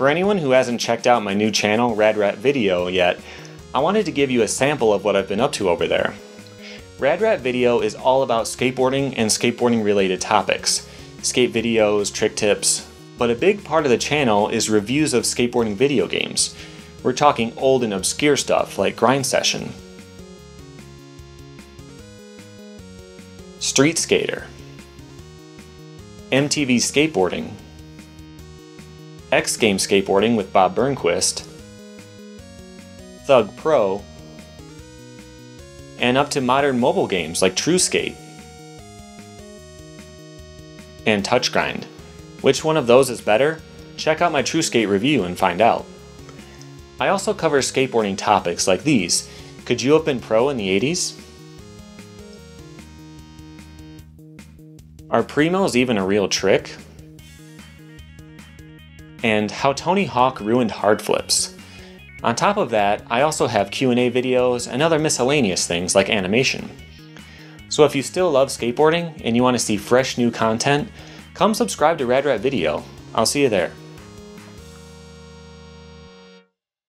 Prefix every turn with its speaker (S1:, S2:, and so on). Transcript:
S1: For anyone who hasn't checked out my new channel, Rad Rat Video, yet, I wanted to give you a sample of what I've been up to over there. Rad Rat Video is all about skateboarding and skateboarding related topics. Skate videos, trick tips, but a big part of the channel is reviews of skateboarding video games. We're talking old and obscure stuff like Grind Session, Street Skater, MTV Skateboarding, X Game Skateboarding with Bob Burnquist, Thug Pro, and up to modern mobile games like True Skate and Touch Grind. Which one of those is better? Check out my True Skate review and find out. I also cover skateboarding topics like these. Could you have been pro in the 80s? Are primos even a real trick? And how Tony Hawk ruined hard flips. On top of that, I also have Q&A videos and other miscellaneous things like animation. So if you still love skateboarding and you want to see fresh new content, come subscribe to Rad Rat Video. I'll see you there.